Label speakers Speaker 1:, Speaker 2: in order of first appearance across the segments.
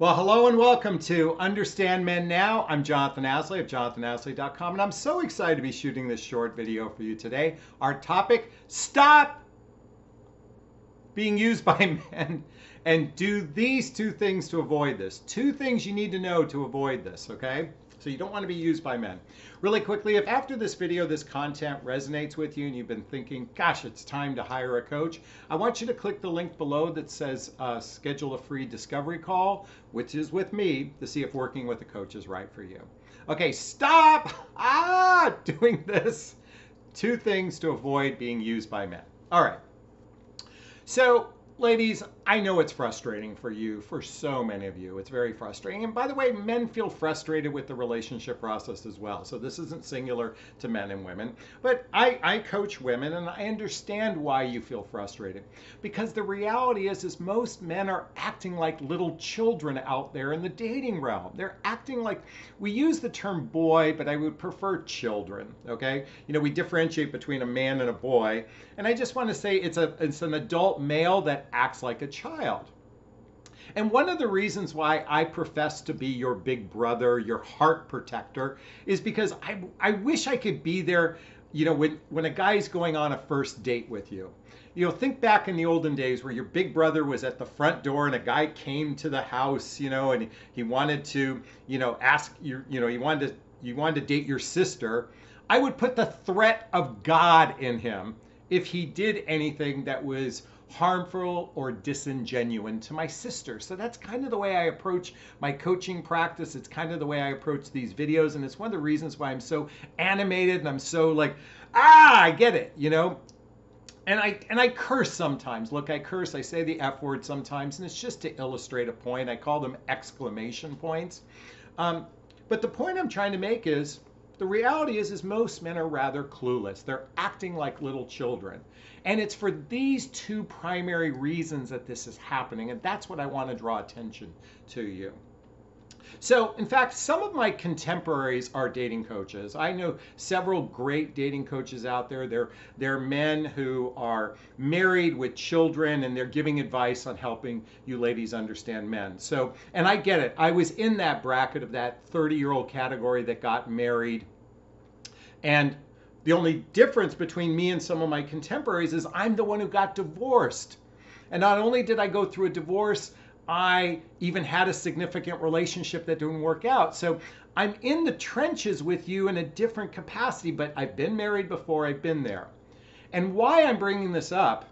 Speaker 1: Well, hello and welcome to Understand Men Now. I'm Jonathon Aslay of jonathonaslay.com, and I'm so excited to be shooting this short video for you today. Our topic Stop being used by men and do these two things to avoid this. Two things you need to know to avoid this, okay? So you don't want to be used by men. Really quickly, if after this video this content resonates with you and you've been thinking, gosh, it's time to hire a coach, I want you to click the link below that says uh, schedule a free discovery call, which is with me to see if working with a coach is right for you. Okay, stop ah doing this. Two things to avoid being used by men. All right. So ladies, I know it's frustrating for you, for so many of you. It's very frustrating. And by the way, men feel frustrated with the relationship process as well. So this isn't singular to men and women. But I, I coach women and I understand why you feel frustrated. Because the reality is, is most men are acting like little children out there in the dating realm. They're acting like, we use the term boy, but I would prefer children, okay? You know, we differentiate between a man and a boy. And I just want to say it's, a, it's an adult male that acts like a child. And one of the reasons why I profess to be your big brother, your heart protector, is because I, I wish I could be there, you know, when, when a guy's going on a first date with you. You know, think back in the olden days where your big brother was at the front door and a guy came to the house, you know, and he wanted to, you know, ask you, you know, he wanted to, you wanted to date your sister. I would put the threat of God in him if he did anything that was harmful or disingenuous to my sister. So that's kind of the way I approach my coaching practice. It's kind of the way I approach these videos. And it's one of the reasons why I'm so animated and I'm so like, ah, I get it, you know? And I and I curse sometimes. Look, I curse. I say the F word sometimes, and it's just to illustrate a point. I call them exclamation points. Um, but the point I'm trying to make is the reality is, is most men are rather clueless. They're acting like little children. And it's for these two primary reasons that this is happening. And that's what I want to draw attention to you. So, in fact, some of my contemporaries are dating coaches. I know several great dating coaches out there. They're, they're men who are married with children and they're giving advice on helping you ladies understand men. So, and I get it. I was in that bracket of that 30 year old category that got married. And the only difference between me and some of my contemporaries is I'm the one who got divorced. And not only did I go through a divorce, I even had a significant relationship that didn't work out. So I'm in the trenches with you in a different capacity, but I've been married before, I've been there. And why I'm bringing this up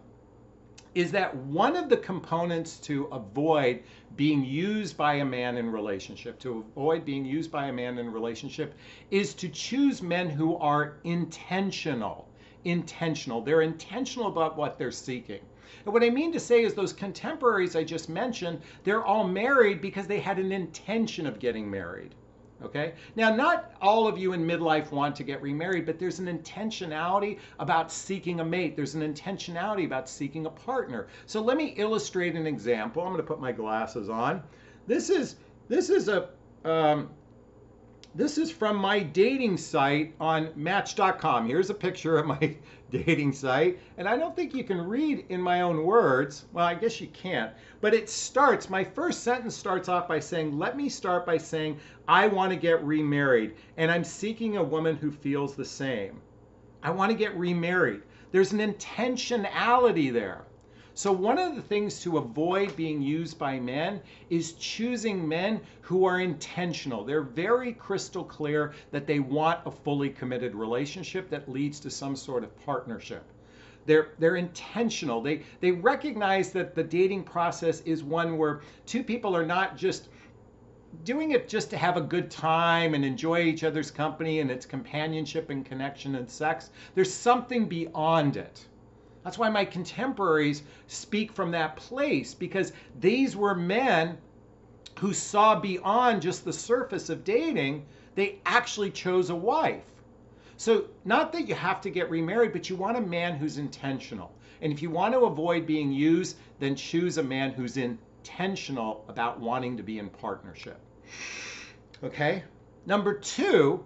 Speaker 1: is that one of the components to avoid being used by a man in relationship, to avoid being used by a man in relationship, is to choose men who are intentional. Intentional. They're intentional about what they're seeking. And what I mean to say is those contemporaries I just mentioned, they're all married because they had an intention of getting married. Okay? Now, not all of you in midlife want to get remarried, but there's an intentionality about seeking a mate. There's an intentionality about seeking a partner. So let me illustrate an example. I'm going to put my glasses on. This is this is a um, this is from my dating site on Match.com. Here's a picture of my dating site. And I don't think you can read in my own words. Well, I guess you can't. But it starts, my first sentence starts off by saying, let me start by saying, I want to get remarried. And I'm seeking a woman who feels the same. I want to get remarried. There's an intentionality there. So, one of the things to avoid being used by men is choosing men who are intentional. They're very crystal clear that they want a fully committed relationship that leads to some sort of partnership. They're, they're intentional. They, they recognize that the dating process is one where two people are not just doing it just to have a good time and enjoy each other's company and its companionship and connection and sex. There's something beyond it. That's why my contemporaries speak from that place because these were men who saw beyond just the surface of dating. They actually chose a wife. So, not that you have to get remarried, but you want a man who's intentional. And if you want to avoid being used, then choose a man who's intentional about wanting to be in partnership. Okay? Number two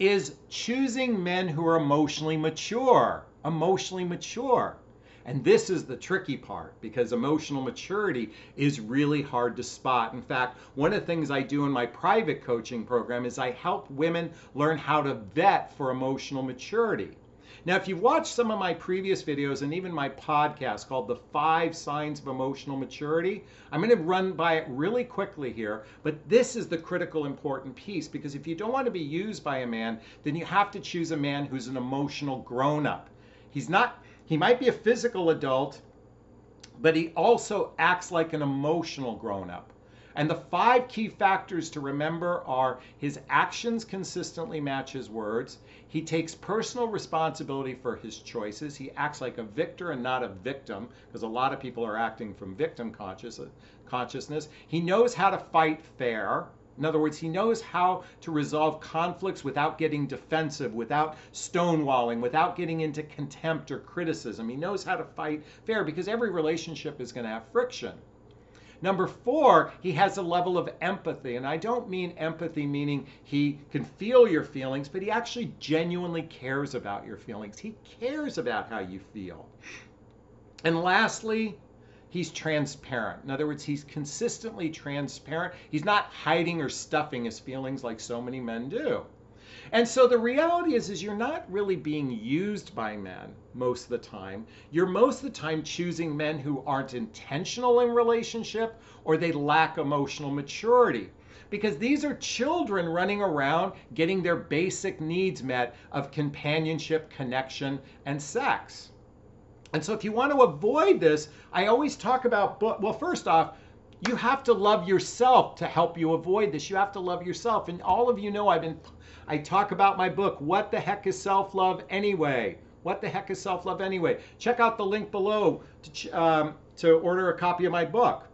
Speaker 1: is choosing men who are emotionally mature emotionally mature. And this is the tricky part because emotional maturity is really hard to spot. In fact, one of the things I do in my private coaching program is I help women learn how to vet for emotional maturity. Now, if you've watched some of my previous videos and even my podcast called The Five Signs of Emotional Maturity, I'm going to run by it really quickly here, but this is the critical important piece because if you don't want to be used by a man, then you have to choose a man who's an emotional grown up. He's not, he might be a physical adult, but he also acts like an emotional grown up. And the five key factors to remember are his actions consistently match his words. He takes personal responsibility for his choices. He acts like a victor and not a victim, because a lot of people are acting from victim conscious, uh, consciousness. He knows how to fight fair. In other words, he knows how to resolve conflicts without getting defensive, without stonewalling, without getting into contempt or criticism. He knows how to fight fair because every relationship is going to have friction. Number four, he has a level of empathy. And I don't mean empathy meaning he can feel your feelings, but he actually genuinely cares about your feelings. He cares about how you feel. And lastly, he's transparent. In other words, he's consistently transparent. He's not hiding or stuffing his feelings like so many men do. And so the reality is, is you're not really being used by men most of the time. You're most of the time choosing men who aren't intentional in relationship or they lack emotional maturity. Because these are children running around getting their basic needs met of companionship, connection, and sex. And so if you want to avoid this, I always talk about, well, first off, you have to love yourself to help you avoid this. You have to love yourself. And all of you know I've been I talk about my book, What the Heck is Self Love Anyway? What the heck is self love anyway? Check out the link below to, um, to order a copy of my book.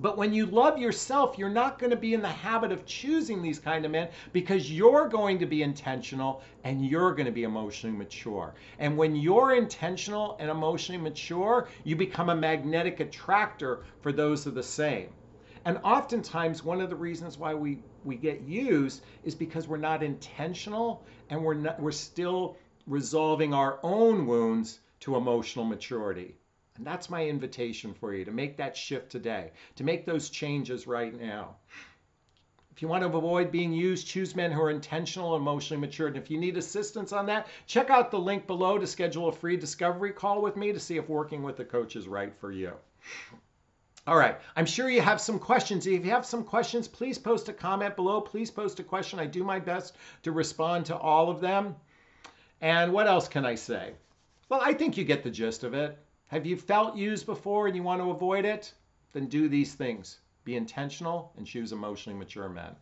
Speaker 1: But when you love yourself, you're not going to be in the habit of choosing these kind of men because you're going to be intentional and you're going to be emotionally mature. And when you're intentional and emotionally mature, you become a magnetic attractor for those of the same. And oftentimes, one of the reasons why we, we get used is because we're not intentional and we're, not, we're still resolving our own wounds to emotional maturity. And that's my invitation for you to make that shift today, to make those changes right now. If you want to avoid being used, choose men who are intentional and emotionally mature. And if you need assistance on that, check out the link below to schedule a free discovery call with me to see if working with a coach is right for you. All right, I'm sure you have some questions. If you have some questions, please post a comment below. Please post a question. I do my best to respond to all of them. And what else can I say? Well, I think you get the gist of it. Have you felt used before and you want to avoid it? Then do these things. Be intentional and choose emotionally mature men.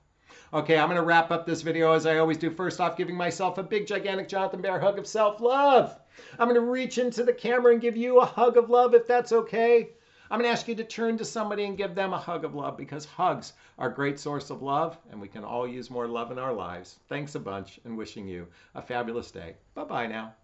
Speaker 1: Okay, I'm going to wrap up this video as I always do. First off, giving myself a big, gigantic Jonathon Bear hug of self-love. I'm going to reach into the camera and give you a hug of love if that's okay. I'm going to ask you to turn to somebody and give them a hug of love because hugs are a great source of love and we can all use more love in our lives. Thanks a bunch and wishing you a fabulous day. Bye bye now.